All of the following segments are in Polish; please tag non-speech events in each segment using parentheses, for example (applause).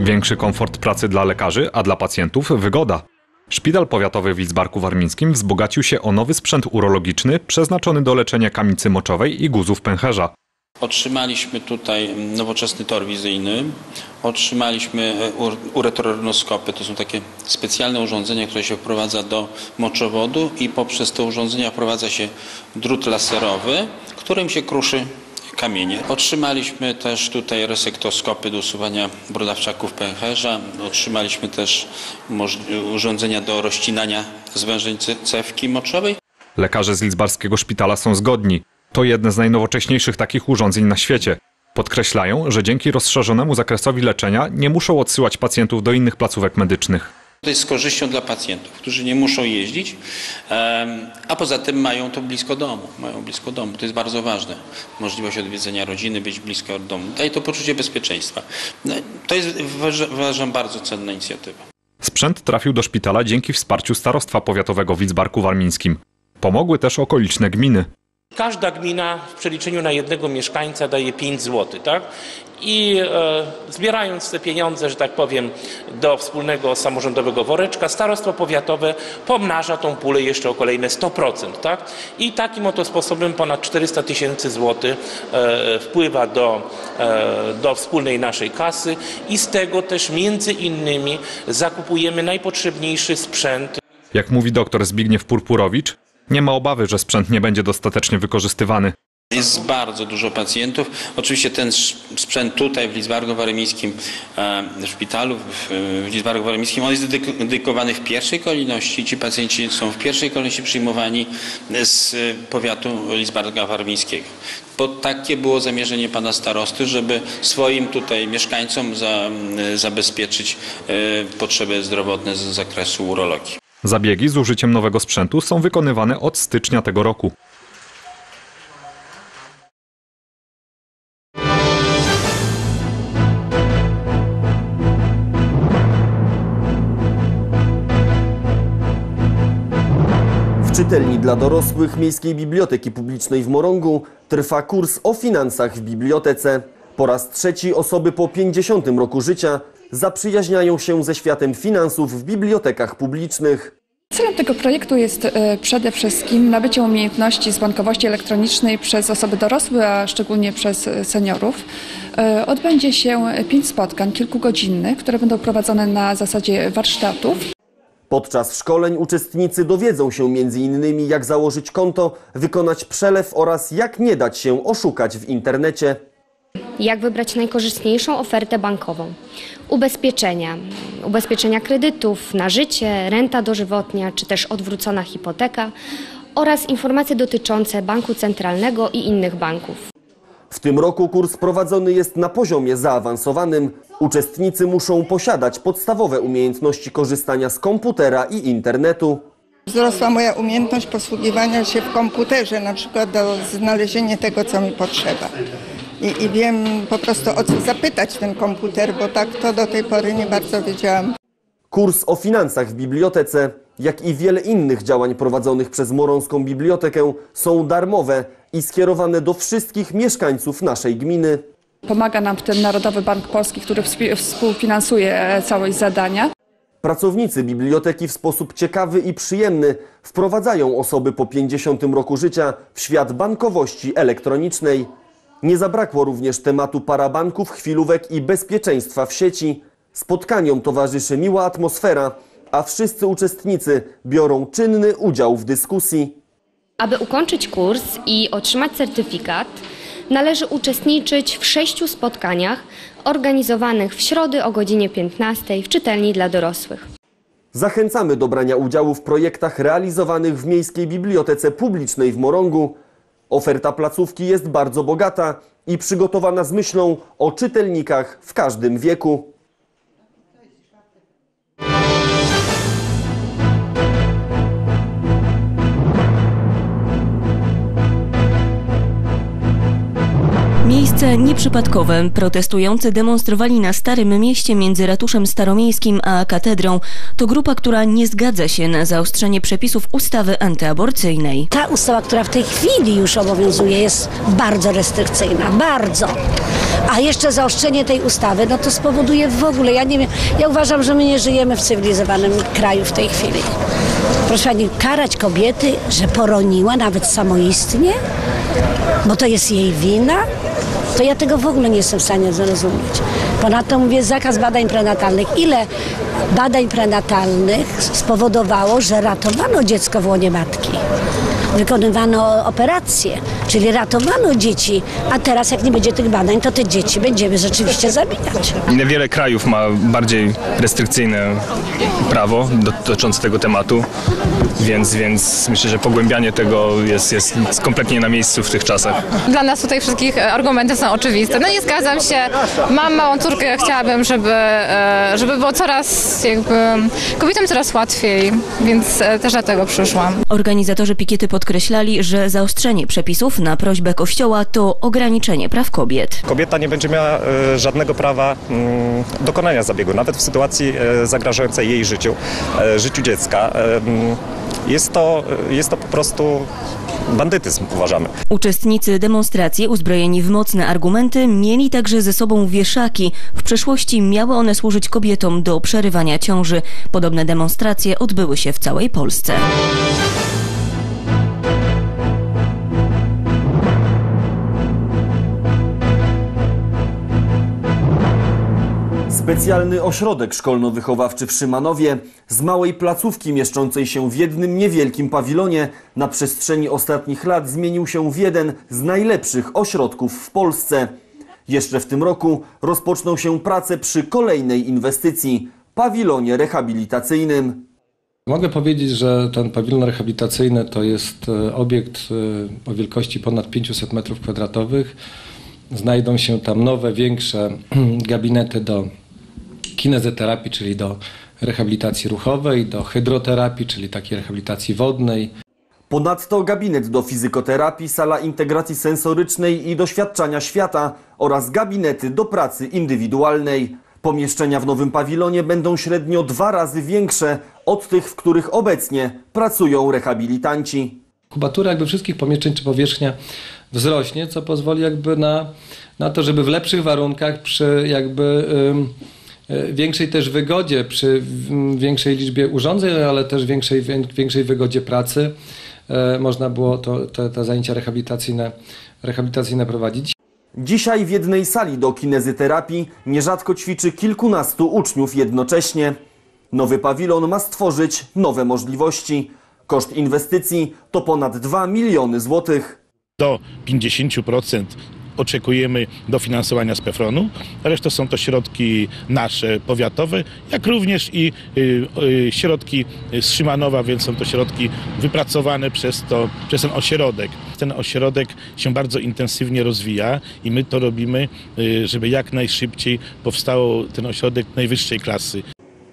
Większy komfort pracy dla lekarzy, a dla pacjentów wygoda. Szpital powiatowy w Lidzbarku Warmińskim wzbogacił się o nowy sprzęt urologiczny przeznaczony do leczenia kamicy moczowej i guzów pęcherza. Otrzymaliśmy tutaj nowoczesny tor wizyjny, otrzymaliśmy e, ur- uretrorynoskopy, to są takie specjalne urządzenia, które się wprowadza do moczowodu i poprzez te urządzenia wprowadza się drut laserowy, którym się kruszy kamienie. Otrzymaliśmy też tutaj resektoskopy do usuwania brodawczaków pęcherza, otrzymaliśmy też urządzenia do rozcinania zwężeń ce- cewki moczowej. Lekarze z Lidzbarskiego Szpitala są zgodni. To jedne z najnowocześniejszych takich urządzeń na świecie. Podkreślają, że dzięki rozszerzonemu zakresowi leczenia nie muszą odsyłać pacjentów do innych placówek medycznych. To jest z korzyścią dla pacjentów, którzy nie muszą jeździć, a poza tym mają to blisko domu. Mają blisko domu. To jest bardzo ważne. Możliwość odwiedzenia rodziny, być blisko od domu. Daje to poczucie bezpieczeństwa. No, To jest, uważa- uważam, bardzo cenna inicjatywa. Sprzęt trafił do szpitala dzięki wsparciu Starostwa Powiatowego w Lidzbarku Warmińskim. Pomogły też okoliczne gminy. Każda gmina w przeliczeniu na jednego mieszkańca daje 5 zł, tak? I e, zbierając te pieniądze, że tak powiem, do wspólnego samorządowego woreczka, starostwo powiatowe pomnaża tą pulę jeszcze o kolejne 100%, tak? I takim oto sposobem ponad 400 tysięcy złotych e, wpływa do, e, do wspólnej naszej kasy i z tego też między innymi zakupujemy najpotrzebniejszy sprzęt Jak mówi dr Zbigniew Purpurowicz, nie ma obawy, że sprzęt nie będzie dostatecznie wykorzystywany. Jest bardzo dużo pacjentów. Oczywiście ten sprzęt tutaj w Lidzbargu Warmińskim, e, w szpitalu w, Warmińskim, on jest dedyk- dedykowany w pierwszej kolejności. Ci pacjenci są w pierwszej kolejności przyjmowani z powiatu Lidzbarga Warmińskiego. Bo takie było zamierzenie pana starosty, żeby swoim tutaj mieszkańcom za, m, zabezpieczyć e, potrzeby zdrowotne z zakresu urologii. Zabiegi z użyciem nowego sprzętu są wykonywane od stycznia tego roku. Czytelni dla dorosłych Miejskiej Biblioteki Publicznej w Morągu trwa kurs o finansach w bibliotece. Po raz trzeci osoby po 50 roku życia zaprzyjaźniają się ze światem finansów w bibliotekach publicznych. Celem tego projektu jest e, przede wszystkim nabycie umiejętności z bankowości elektronicznej przez osoby dorosłe, a szczególnie przez e, seniorów. E, Odbędzie się pięć spotkań kilkugodzinnych, które będą prowadzone na zasadzie warsztatów. Podczas szkoleń uczestnicy dowiedzą się m.in. jak założyć konto, wykonać przelew oraz jak nie dać się oszukać w internecie. jak wybrać najkorzystniejszą ofertę bankową. Ubezpieczenia, ubezpieczenia kredytów na życie, renta dożywotnia czy też odwrócona hipoteka oraz informacje dotyczące banku centralnego i innych banków. W tym roku kurs prowadzony jest na poziomie zaawansowanym. Uczestnicy muszą posiadać podstawowe umiejętności korzystania z komputera i internetu. Wzrosła moja umiejętność posługiwania się w komputerze, na przykład do znalezienia tego, co mi potrzeba. I, I wiem po prostu o co zapytać ten komputer, bo tak to do tej pory nie bardzo wiedziałam. Kurs o finansach w bibliotece, jak i wiele innych działań prowadzonych przez Morąską Bibliotekę są darmowe i skierowane do wszystkich mieszkańców naszej gminy. Pomaga nam w tym Narodowy Bank Polski, który współfinansuje e, całość zadania. Pracownicy biblioteki w sposób ciekawy i przyjemny wprowadzają osoby po 50 roku życia w świat bankowości elektronicznej. Nie zabrakło również tematu parabanków, chwilówek i bezpieczeństwa w sieci. Spotkaniom towarzyszy miła atmosfera, a wszyscy uczestnicy biorą czynny udział w dyskusji. Aby ukończyć kurs i otrzymać certyfikat, należy uczestniczyć w sześciu spotkaniach organizowanych w środę o godzinie 15 w czytelni dla dorosłych. Zachęcamy do brania udziału w projektach realizowanych w Miejskiej Bibliotece Publicznej w Morągu. Oferta placówki jest bardzo bogata i przygotowana z myślą o czytelnikach w każdym wieku. Miejsce nieprzypadkowe. Protestujący demonstrowali na Starym Mieście między ratuszem staromiejskim a katedrą. To grupa, która nie zgadza się na zaostrzenie przepisów ustawy antyaborcyjnej. Ta ustawa, która w tej chwili już obowiązuje, jest bardzo restrykcyjna. Bardzo. a jeszcze zaostrzenie tej ustawy, no to spowoduje w ogóle, ja nie wiem, ja uważam, że my nie żyjemy w cywilizowanym kraju w tej chwili. Proszę pani, karać kobiety, że poroniła nawet samoistnie, bo to jest jej wina, to ja tego w ogóle nie jestem w stanie zrozumieć. Ponadto mówię zakaz badań prenatalnych. Ile badań prenatalnych spowodowało, że ratowano dziecko w łonie matki? Wykonywano operacje, czyli ratowano dzieci, a teraz jak nie będzie tych badań, to te dzieci będziemy rzeczywiście zabijać. Wiele krajów ma bardziej restrykcyjne prawo dotyczące tego tematu, więc, więc myślę, że pogłębianie tego jest, jest kompletnie na miejscu w tych czasach. Dla nas tutaj wszystkich e, argumenty są oczywiste. No nie zgadzam się. Mam małą córkę, chciałabym, żeby, e, żeby było coraz jakby kobietom coraz łatwiej, więc e, też dlatego przyszłam. Organizatorzy pikiety podkreślali, że zaostrzenie przepisów na prośbę Kościoła to ograniczenie praw kobiet. Kobieta nie będzie miała e, żadnego prawa mm, dokonania zabiegu, nawet w sytuacji e, zagrażającej jej życiu, e, życiu dziecka. Jest to, jest to po prostu bandytyzm, uważamy. Uczestnicy demonstracji uzbrojeni w mocne argumenty mieli także ze sobą wieszaki. W przeszłości miały one służyć kobietom do przerywania ciąży. Podobne demonstracje odbyły się w całej Polsce. Specjalny ośrodek szkolno-wychowawczy w Szymanowie z małej placówki mieszczącej się w jednym niewielkim pawilonie na przestrzeni ostatnich lat zmienił się w jeden z najlepszych ośrodków w Polsce. Jeszcze w tym roku rozpoczną się prace przy kolejnej inwestycji pawilonie rehabilitacyjnym. Mogę powiedzieć, że ten pawilon rehabilitacyjny to jest e, obiekt e, o wielkości ponad 500 m2. Znajdą się tam nowe, większe (clears throat) gabinety do kinezoterapii, czyli do rehabilitacji ruchowej, do hydroterapii, czyli takiej rehabilitacji wodnej. Ponadto gabinet do fizykoterapii, sala integracji sensorycznej i doświadczania świata oraz gabinety do pracy indywidualnej. Pomieszczenia w nowym pawilonie będą średnio dwa razy większe od tych, w których obecnie pracują rehabilitanci. Kubatura jakby wszystkich pomieszczeń czy powierzchnia wzrośnie, co pozwoli jakby na, na to, żeby w lepszych warunkach przy jakby ym, y, większej też wygodzie, przy większej liczbie urządzeń, ale też większej, wię- większej wygodzie pracy y, można było to, te, te zajęcia rehabilitacyjne, rehabilitacyjne prowadzić. Dzisiaj w jednej sali do kinezyterapii nierzadko ćwiczy kilkunastu uczniów jednocześnie. Nowy pawilon ma stworzyć nowe możliwości. Koszt inwestycji to ponad 2 miliony złotych. do 50% oczekujemy dofinansowania z PEFRON-u. Reszta są to środki nasze, powiatowe, jak również i y, y, środki z Szymanowa, więc są to środki wypracowane przez, to, przez ten ośrodek. Ten ośrodek się bardzo intensywnie rozwija i my to robimy, y, żeby jak najszybciej powstał ten ośrodek najwyższej klasy.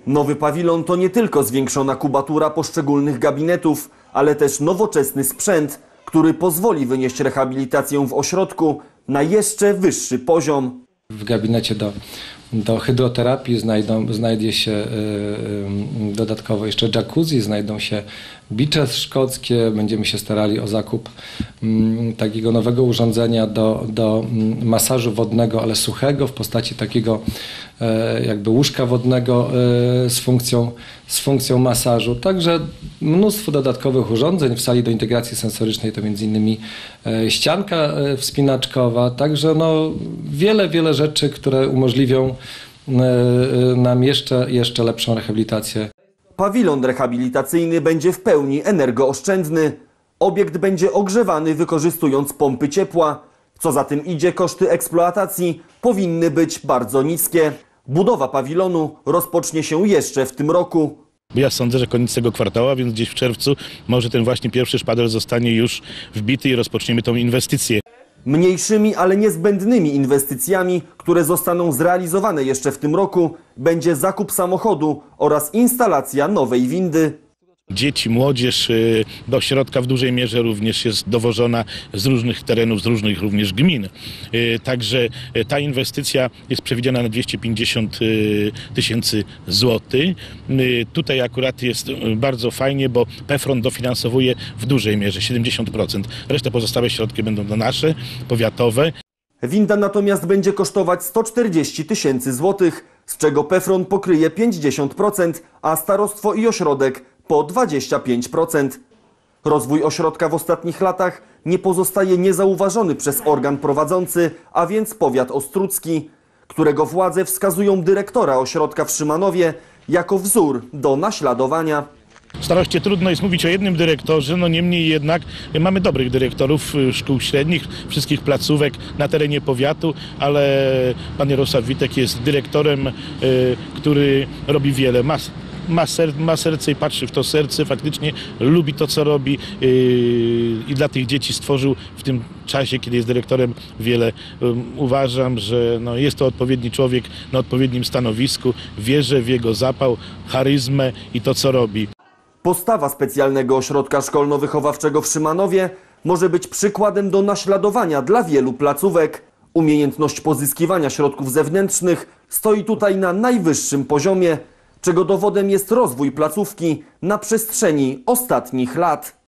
Nowy pawilon to nie tylko zwiększona kubatura poszczególnych gabinetów, ale też nowoczesny sprzęt, który pozwoli wynieść rehabilitację w ośrodku na jeszcze wyższy poziom. W gabinecie do, do hydroterapii znajdą, znajdzie się y, y, dodatkowo jeszcze jacuzzi, znajdą się bicze szkockie. Będziemy się starali o zakup mm, takiego nowego urządzenia do, do mm, masażu wodnego, ale suchego w postaci takiego e, jakby łóżka wodnego e, z funkcją, z funkcją masażu. Także mnóstwo dodatkowych urządzeń w sali do integracji sensorycznej to między innymi e, ścianka wspinaczkowa. Także no, wiele, wiele rzeczy, które umożliwią nam jeszcze, jeszcze lepszą rehabilitację. Pawilon rehabilitacyjny będzie w pełni energooszczędny. Obiekt będzie ogrzewany wykorzystując pompy ciepła. Co za tym idzie, koszty eksploatacji powinny być bardzo niskie. Budowa pawilonu rozpocznie się jeszcze w tym roku. Ja sądzę, że koniec tego kwartału, a więc gdzieś w czerwcu może ten właśnie pierwszy szpadel zostanie już wbity i rozpoczniemy tą inwestycję. Mniejszymi, ale niezbędnymi inwestycjami, które zostaną zrealizowane jeszcze w tym roku, będzie zakup samochodu oraz instalacja nowej windy. Dzieci, młodzież y, do ośrodka w dużej mierze również jest dowożona z różnych terenów, z różnych również gmin. Y, Także y, ta inwestycja jest przewidziana na 250 y, tysięcy złotych. Tutaj akurat jest bardzo fajnie, bo PEFRON dofinansowuje w dużej mierze 70%. Resztę pozostałe środki będą to nasze, powiatowe. Winda natomiast będzie kosztować 140 tysięcy złotych, z czego Pefron pokryje 50%, a starostwo i ośrodek po 25%. Rozwój ośrodka w ostatnich latach nie pozostaje niezauważony przez organ prowadzący, a więc powiat ostrucki, którego władze wskazują dyrektora ośrodka w Szymanowie jako wzór do naśladowania. Staroście trudno jest mówić o jednym dyrektorze, no niemniej jednak mamy dobrych dyrektorów y, szkół średnich, wszystkich placówek na terenie powiatu, ale pan Jarosław Witek jest dyrektorem, y, który robi wiele. Ma, ma, ser, ma serce i patrzy w to serce, faktycznie lubi to, co robi yy, i dla tych dzieci stworzył w tym czasie, kiedy jest dyrektorem wiele. Uważam, że no, jest to odpowiedni człowiek na odpowiednim stanowisku, wierzę w jego zapał, charyzmę i to, co robi. Postawa specjalnego ośrodka szkolno-wychowawczego w Szymanowie może być przykładem do naśladowania dla wielu placówek. Umiejętność pozyskiwania środków zewnętrznych stoi tutaj na najwyższym poziomie, czego dowodem jest rozwój placówki na przestrzeni ostatnich lat.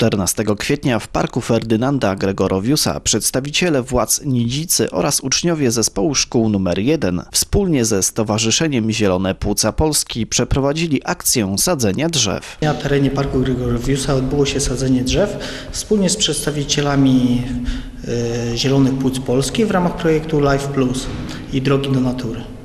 14 kwietnia w parku Ferdynanda Gregorowiusa przedstawiciele władz Nidzicy oraz uczniowie zespołu szkół nr 1 wspólnie ze Stowarzyszeniem Zielone Płuca Polski przeprowadzili akcję sadzenia drzew. Na terenie Parku Gregorowiusa odbyło się sadzenie drzew wspólnie z przedstawicielami e, Zielonych Płuc Polski w ramach projektu Life Plus i Drogi do Natury.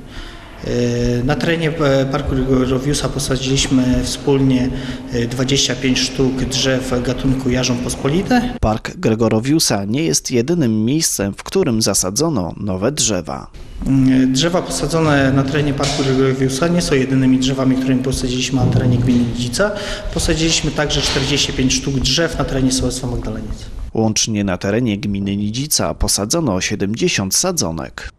E, Na terenie e, Parku Gregorowiusa posadziliśmy wspólnie e, 25 sztuk drzew gatunku Jarzą Pospolite. Park Gregorowiusa nie jest jedynym miejscem, w którym zasadzono nowe drzewa. Drzewa posadzone na terenie Parku Gregorowiusa nie są jedynymi drzewami, które posadziliśmy na terenie gminy Nidzica. Posadziliśmy także 45 sztuk drzew na terenie sołectwa Magdaleniec. Łącznie na terenie gminy Nidzica posadzono 70 sadzonek.